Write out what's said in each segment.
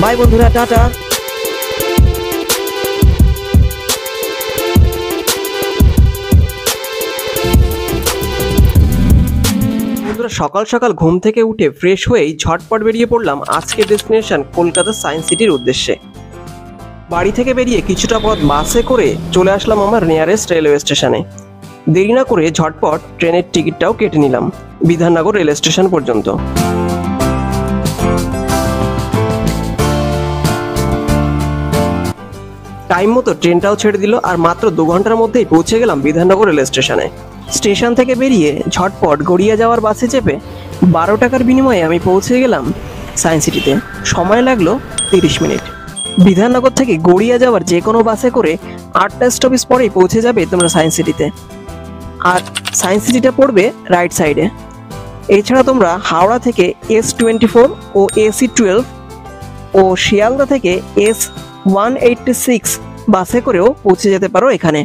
By বন্ধুরা, tata. সকাল সকাল ঘুম থেকে উঠে ফ্রেশ হয়েই ঝটপট বেরিয়ে পড়লাম আজকের ডেস্টিনেশন কলকাতা সায়েন্স সিটির উদ্দেশ্যে। বাড়ি থেকে বেরিয়ে কিছুটা পথ বাসে করে চলে আসলাম আমার নিয়ারেস্ট রেলওয়ে স্টেশনে দেরি না করে ঝটপট ট্রেনের টিকিটটাও কেটে নিলাম, বিধাননগর রেল স্টেশন পর্যন্ত। টাইম মতো ট্রেনটাও ছেড়ে দিল আর মাত্র দু ঘণ্টার মধ্যেই পৌঁছে গেলাম বিধাননগর রেল স্টেশনে। স্টেশন থেকে বেরিয়ে ঝটপট গড়িয়া যাওয়ার বাসে চেপে বারো টাকার বিনিময়ে আমি পৌঁছে গেলাম সায়েন্স সিটিতে। সময় লাগল তিরিশ মিনিট। বিধাননগর থেকে গড়িয়া যাওয়ার যে কোনো বাসে করে আটটা স্টপেজ পরেই পৌঁছে যাবে তোমরা সায়েন্স সিটিতে। আর সায়েন্স সিটিটা পড়বে রাইট সাইডে এছাড়া তোমরা হাওড়া থেকে এস টোয়েন্টি ফোর ও এসি টুয়েলভ ও শিয়ালদা থেকে এস ওয়ান বাসে করেও পৌঁছে যেতে পারো এখানে।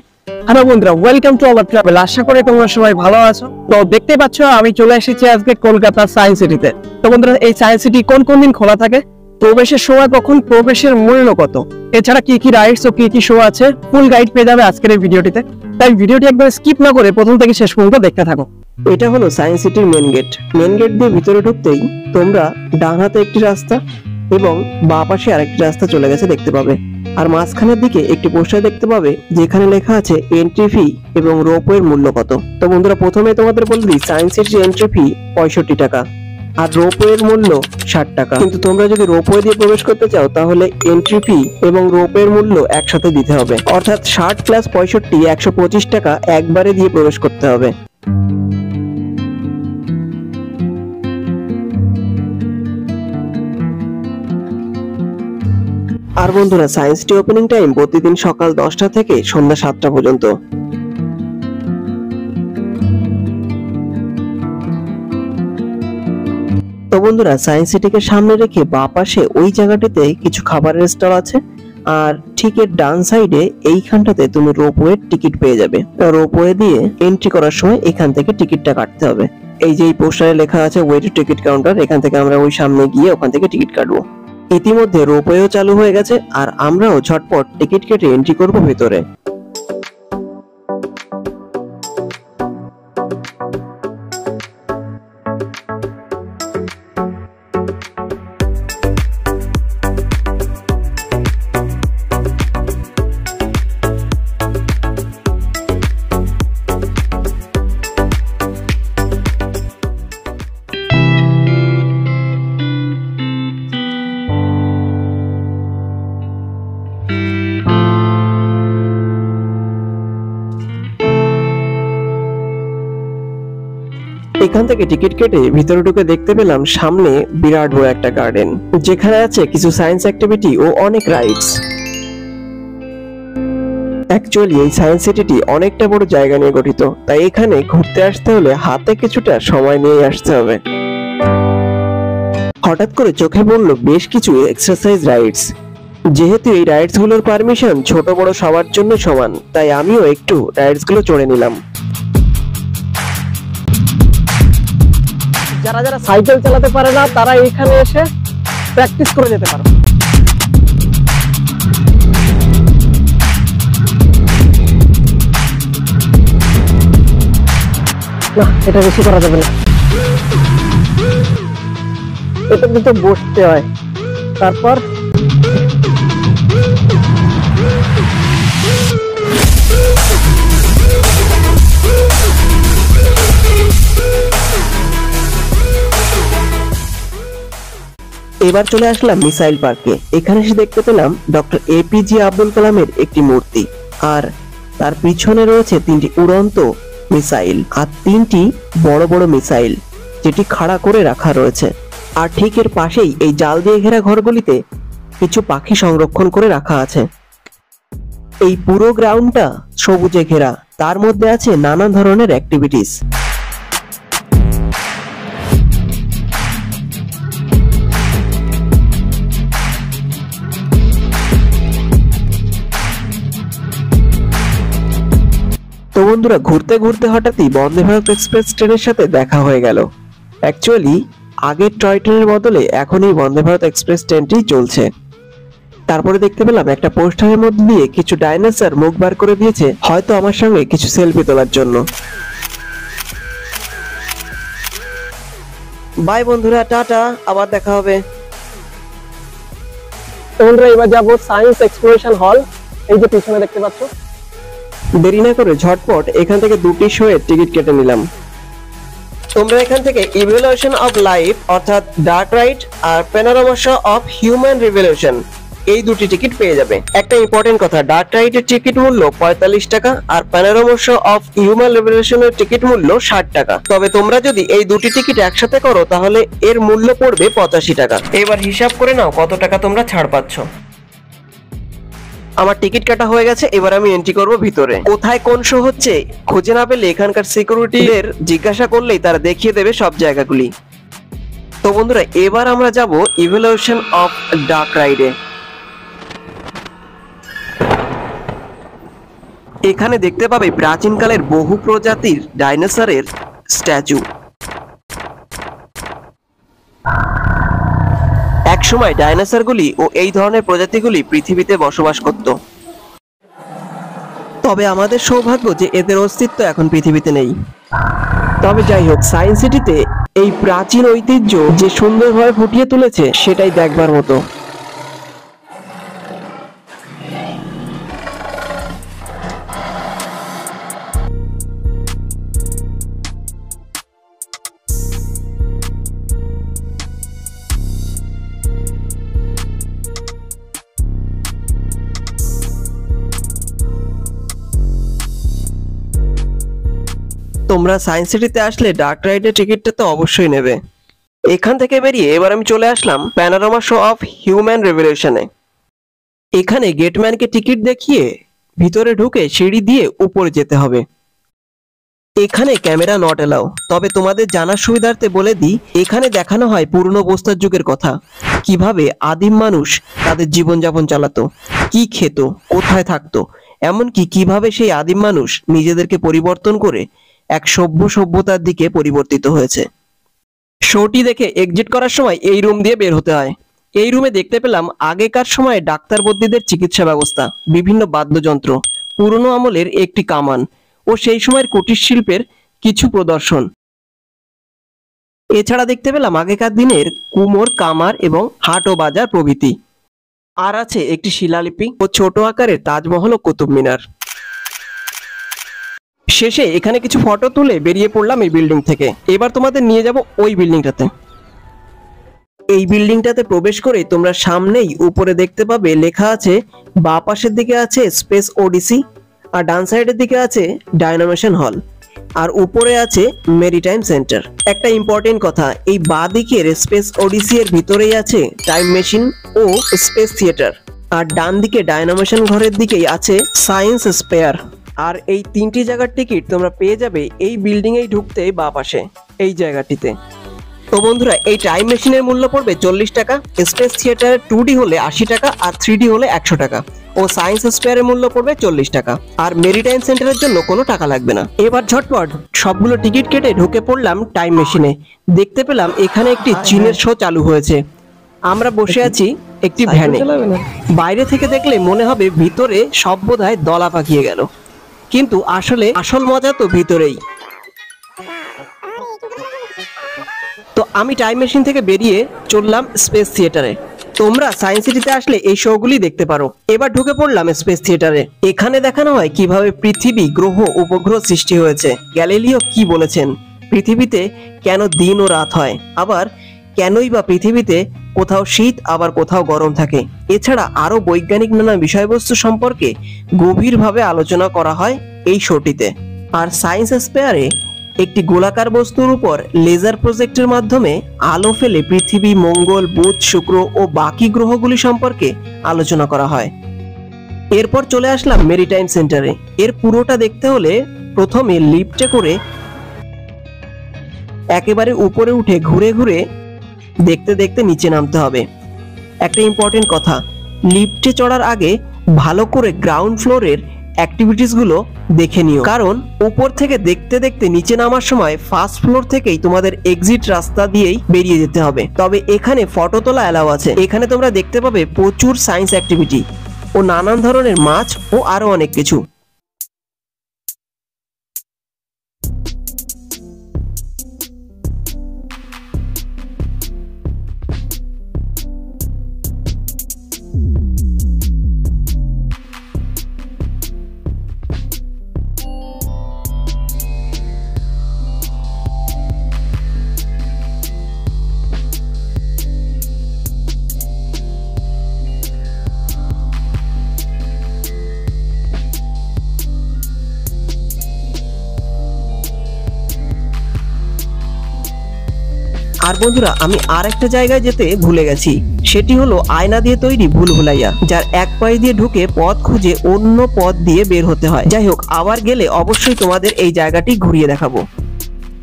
হ্যালো বন্ধুরা ওয়েলকাম টু আওয়ার ট্রাভেল আশা করি তোমরা সবাই ভালো আছো। তো দেখতে পাচ্ছ আমি চলে এসেছি আজকে কলকাতা সায়েন্স সিটিতে তো বন্ধুরা এই সায়েন্স সিটি কোন কোন দিন খোলা থাকে? প্রবেশের সময় কখন প্রবেশের মূল্য কত? এছাড়া কি কি রাইডস ও কি কি শো আছে? ফুল গাইড পেয়ে যাবে আজকের এই ভিডিওটিতে। তাই ভিডিওটি একবার স্কিপ না করে প্রথম থেকে শেষ পর্যন্ত দেখতে থাকো। এটা হলো সায়েন্স সিটির মেন গেট মেন গেট দিয়ে ভিতরে ঢুকতেই তোমরা ডান হাতে একটি রাস্তা এবং বাঁ পাশে আরেকটি রাস্তা চলে গেছে দেখতে পাবে। আর মাঝখানের দিকে একটি পোস্টার দেখতে পাবে, যেখানে লেখা আছে এন্ট্রি ফি এবং রোপওয়ের মূল্য কত। তো বন্ধুরা প্রথমে তোমাদের বলে দিই সায়েন্স সিটির এন্ট্রি ফি পঁয়ষট্টি টাকা, আর রোপওয়ের মূল্য ষাট টাকা। কিন্তু তোমরা যদি রোপওয়ে দিয়ে প্রবেশ করতে চাও, তাহলে এন্ট্রি ফি এবং রোপওয়ের মূল্য একসাথে দিতে হবে। অর্থাৎ ষাট প্লাস পঁয়ষট্টি, একশো পঁচিশ টাকা একবারে দিয়ে প্রবেশ করতে হবে। আর বন্ধুরা সায়েন্স ডে ওপেনিং টাইম প্রতিদিন সকাল দশটা থেকে সন্ধ্যা সাতটা পর্যন্ত। তো বন্ধুরা সায়েন্স সিটিকে সামনে রেখে বা পাশে ওই জায়গাটিতে কিছু খাবারের স্টল আছে। আর ঠিক এর ডান সাইডে এইখানটাতে তুমি রোপওয়ে টিকিট পেয়ে যাবে। রোপওয়ে দিয়ে এন্ট্রি করার সময় এখান থেকে টিকিটটা কাটতে হবে। এই যে এই পোস্টারে লেখা আছে ওয়ে টু টিকিট কাউন্টার এখান থেকে আমরা ওই সামনে গিয়ে ওখান থেকে টিকিট কাটবো। ইতিমধ্যে রোপওয়েও চালু হয়ে গেছে আর আমরাও ঝটপট টিকিট কেটে এন্ট্রি করব ভেতরে। এখান থেকে টিকিট কেটে ভিতরে ঢুকে দেখতে পেলাম সামনে বিরাট বড় একটা গার্ডেন, যেখানে আছে কিছু সায়েন্স অ্যাক্টিভিটি ও অনেক রাইডস। অ্যাকচুয়ালি এই সায়েন্স সিটিটি অনেকটা বড় জায়গা নিয়ে গঠিত, তাই এখানে ঘুরতে আসতে হলে হাতে কিছুটা সময় নিয়ে আসতে হবে। হঠাৎ করে চোখে পড়ল বেশ কিছু এক্সারসাইজ রাইডস যেহেতু এই রাইডসগুলোর পারমিশন ছোট বড় সবার জন্য সমান, তাই আমিও একটু রাইডসগুলো চড়ে নিলাম। যারা যারা সাইকেল চালাতে পারে না, তারা এখানে এসে প্র্যাকটিস করে যেতে পারো না, এটা বেশি করা যাবে না। এটা কিন্তু বসতে হয়। তারপর এবার চলে আসলাম মিসাইল পার্কে। এখানে এসে দেখতে পেলাম ডক্টর এপিজে আব্দুল কালামের একটি মূর্তি আর তার পিছনে রয়েছে তিনটি উড়ন্ত মিসাইল আর তিনটি বড় বড় মিসাইল যেটি খাড়া করে রাখা রয়েছে। আর ঠিক এর পাশেই এই জাল দিয়ে ঘেরা ঘরগুলিতে কিছু পাখি সংরক্ষণ করে রাখা আছে। এই পুরো গ্রাউন্ডটা সবুজে ঘেরা। তার মধ্যে আছে নানা ধরনের অ্যাক্টিভিটিস বন্ধুরা, ঘুরতে ঘুরতে হঠাৎই বন্দে ভারত এক্সপ্রেস ট্রেনের সাথে দেখা হয়ে গেল। অ্যাকচুয়ালি আগের টয় ট্রেনের বদলে এখন এই বন্দে ভারত এক্সপ্রেস ট্রেনটি চলছে। তারপরে দেখতে পেলাম একটা পোস্টারের মধ্যে দিয়ে কিছু ডাইনোসর মুখ বার করে দিয়েছে, হয়তো আমার সঙ্গে কিছু সেলফি তোলার জন্য। বাই বন্ধুরা, টাটা, আবার দেখা হবে। বন্ধুরা, এবার যাব সায়েন্স এক্সপ্লোরেশন হল এই যে পিছনে দেখতে পাচ্ছ। দেরি না করে ঝটপট এখান থেকে দুটি শো এর টিকিট কেটে নিলাম। তোমরা এখান থেকে ইভলিউশন অফ লাইফ অর্থাৎ dark ride R panorama show of human revolution এই দুটি টিকিট পেয়ে যাবে। একটা ইম্পর্টেন্ট কথা ডার্ক রাইটের টিকিট মূল্য পঁয়তাল্লিশ টাকা আর প্যানোরামা শো অফ হিউম্যান রিভলিউশনের টিকিট মূল্য ষাট টাকা। তবে তোমরা যদি এই দুটি টিকিট একসাথে করো, তাহলে এর মূল্য পড়বে পঁচাশি টাকা। এবার হিসাব করে নাও কত টাকা তোমরা ছাড় পাচ্ছ। আমার টিকিট কাটা হয়ে গেছে, এবার আমি এন্ট্রি করব ভিতরে। কোথায় কোন শো হচ্ছে? খুঁজে না পেলে এখানকার সিকিউরিটিদের জিজ্ঞাসা করলেই তারা দেখিয়ে দেবে সব জায়গাগুলি। তো বন্ধুরা, এবার আমরা যাব ইভলিউশন অফ ডার্ক রাইডে এখানে দেখতে পাবে প্রাচীনকালের বহু প্রজাতির ডাইনোসরের স্ট্যাচু একসময় ডাইনোসরগুলি ও এই ধরনের প্রজাতিগুলি পৃথিবীতে বসবাস করত। তবে আমাদের সৌভাগ্য যে এদের অস্তিত্ব এখন পৃথিবীতে নেই। তবে যাই হোক, সায়েন্স সিটিতে এই প্রাচীন ঐতিহ্য যে সুন্দরভাবে ফুটিয়ে তুলেছে, সেটাই দেখবার মতো। তোমরা সায়েন্স সিটিতে আসলে ডার্ক রাইডের টিকিটটা তো অবশ্যই নেবে। এখান থেকে বেরিয়ে এবার আমি চলে আসলাম প্যানোরামা শো অফ হিউম্যান রেভলিউশনে এখানে গেটম্যানকে টিকিট দেখিয়ে ভিতরে ঢুকে সিঁড়ি দিয়ে উপরে যেতে হবে। এখানে ক্যামেরা নট এলাও তবে তোমাদের জানার সুবিধার্থে বলে দিই, এখানে দেখানো হয় পুরনো বস্তার যুগের কথা। কীভাবে আদিম মানুষ তাদের জীবনযাপন চালাতো, কি খেত, কোথায় থাকতো, এমনকি কীভাবে সেই আদিম মানুষ নিজেদেরকে পরিবর্তন করে এক সভ্য সভ্যতার দিকে পরিবর্তিত হয়েছে। শোটি দেখে এক্সিট করার সময় এই রুম দিয়ে বের হতে হয়। এই রুমে দেখতে পেলাম আগেকার সময়ে ডাক্তার বদ্যীদের চিকিৎসা ব্যবস্থা, বিভিন্ন বাদ্যযন্ত্র, পুরনো আমলের একটি কামান ও সেই সময়ের কুটির শিল্পের কিছু প্রদর্শন। এছাড়া দেখতে পেলাম আগেকার দিনের কুমোর, কামার এবং হাট ও বাজার প্রভৃতি। আর আছে একটি শিলালিপি ও ছোট আকারের তাজমহল ও কুতুব মিনার শেষে এখানে কিছু ফটো তুলে বেরিয়ে পড়লাম এই বিল্ডিং থেকে। এবার তোমাদের নিয়ে যাব ওই বিল্ডিংটাতে এই বিল্ডিংটাতে প্রবেশ করে তোমরা সামনেই উপরে দেখতে পাবে লেখা আছে, বা পাশের দিকে আছে স্পেস ওডিসি আর ডান সাইডের দিকে আছে ডাইনামেশন হল আর উপরে আছে মেরিটাইম সেন্টার একটা ইম্পর্টেন্ট কথা, এই বা দিকের স্পেস ওডিসি এর ভিতরেই আছে টাইম মেশিন ও স্পেস থিয়েটার আর ডান দিকে ডাইনামেশন ঘরের দিকেই আছে সায়েন্স স্পেয়ার আর এই তিনটি জায়গার টিকিট তোমরা পেয়ে যাবে এই বিল্ডিং এই ঢুকতে বা পাশে এই জায়গাটিতে। তো বন্ধুরা এই টাইম মেশিনের মূল্য পড়বে চল্লিশ টাকা স্পেস থিয়েটারের টু ডি হলে আশি টাকা আর থ্রি ডি হলে একশো টাকা। ও সায়েন্স স্পেয়ারের মূল্য পড়বে চল্লিশ টাকা। আর মেরিটাইম সেন্টারের জন্য কোনো টাকা লাগবে না। এবার ঝটপট সবগুলো টিকিট কেটে ঢুকে পড়লাম টাইম মেশিনে দেখতে পেলাম এখানে একটি চীনের শো চালু হয়েছে। আমরা বসে আছি একটি ভ্যানে বাইরে থেকে দেখলে মনে হবে ভিতরে সব বোধহয় দলা পাকিয়ে গেল। কিন্তু আসলে আসল মজা তো ভিতরেই। তো আমি টাইম মেশিন থেকে বেরিয়ে চললাম স্পেস থিয়েটারে তোমরা সায়েন্স সিটিতে আসলে এই শোগুলি দেখতে পারো। এবার ঢুকে পড়লাম স্পেস থিয়েটারে এখানে দেখানো হয় কীভাবে পৃথিবী গ্রহ উপগ্রহ সৃষ্টি হয়েছে। গ্যালিলিও কি বলেছেন? পৃথিবীতে কেন দিন ও রাত হয়? আবার কেনই বা পৃথিবীতে কোথাও শীত, আবার কোথাও গরম থাকে। এছাড়া আরও বৈজ্ঞানিক নানা বিষয়বস্তু সম্পর্কে গভীরভাবে আলোচনা করা হয় এই শোটিতে। আর সায়েন্স স্পেয়ারে একটি গোলাকার বস্তুর উপর লেজার প্রজেক্টের মাধ্যমে আলো ফেলে পৃথিবী, মঙ্গল, বুধ, শুক্র ও বাকি গ্রহগুলি সম্পর্কে আলোচনা করা হয়। এরপর চলে আসলাম মেরিটাইম সেন্টারে। এর পুরোটা দেখতে হলে প্রথমে লিফটে করে একেবারে উপরে উঠে ঘুরে ঘুরে দেখতে দেখতে নিচে নামতে হবে। একটা ইম্পর্টেন্ট কথা লিফটে চড়ার আগে ভালো করে গ্রাউন্ড ফ্লোরের অ্যাক্টিভিটিসগুলো দেখে নিও। কারণ উপর থেকে দেখতে দেখতে নিচে নামার সময় ফার্স্ট ফ্লোর থেকেই তোমাদের এক্সিট রাস্তা দিয়েই বেরিয়ে যেতে হবে। তবে এখানে ফটো তোলা অ্যালাউ আছে। এখানে তোমরা দেখতে পাবে প্রচুর সায়েন্স অ্যাক্টিভিটি ও নানান ধরনের মাছ ও আরও অনেক কিছু। আর বন্ধুরা আমি আর একটা জায়গায় যেতে ভুলে গেছি। সেটি হলো আয়না দিয়ে তৈরি ভুল ভুলাইয়া যার এক পাশ দিয়ে ঢুকে পথ খুঁজে অন্য পথ দিয়ে বের হতে হয়। যাই হোক আবার গেলে অবশ্যই তোমাদের এই জায়গাটি ঘুরিয়ে দেখাবো।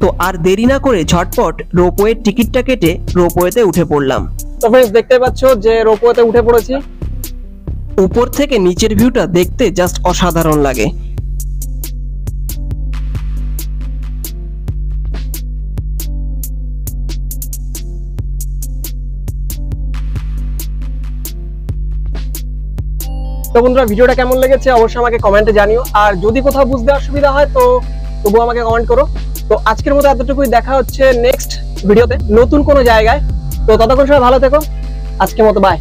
তো আর দেরি না করে ঝটপট রোপওয়ের টিকিটটা কেটে রোপওয়েতে উঠে পড়লাম। তো ফ্রেন্ডস দেখতে পাচ্ছ যে রোপওয়েতে উঠে পড়েছি। উপর থেকে নিচের ভিউটা দেখতে জাস্ট অসাধারণ লাগে। তো বন্ধুরা, ভিডিওটা কেমন লেগেছে অবশ্যই আমাকে কমেন্টে জানিও। আর যদি কোথাও বুঝতে অসুবিধা হয়, তো তবুও আমাকে কমেন্ট করো। তো আজকের মতো এতটুকুই, দেখা হচ্ছে নেক্সট ভিডিওতে নতুন কোনো জায়গায়। তো ততক্ষণ সবাই ভালো থেকো। আজকের মতো বাই